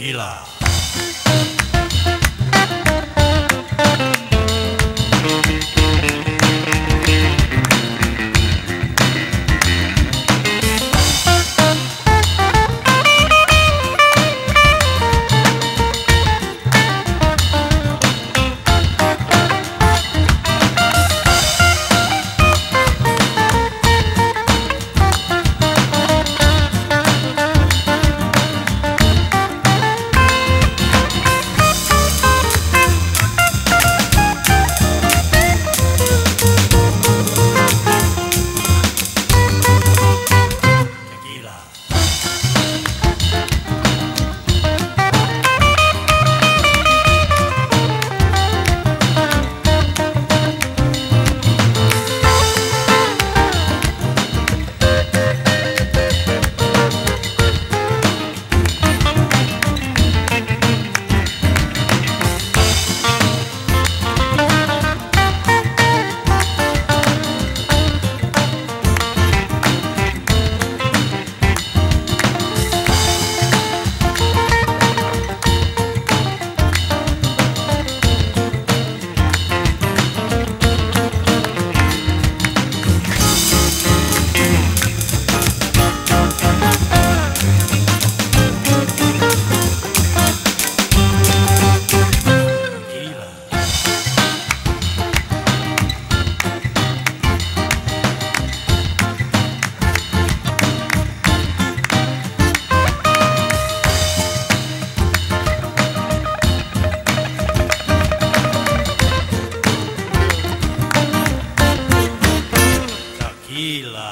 Gila. Camila.